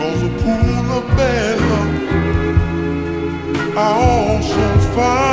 Cause a pool of bad luck I also find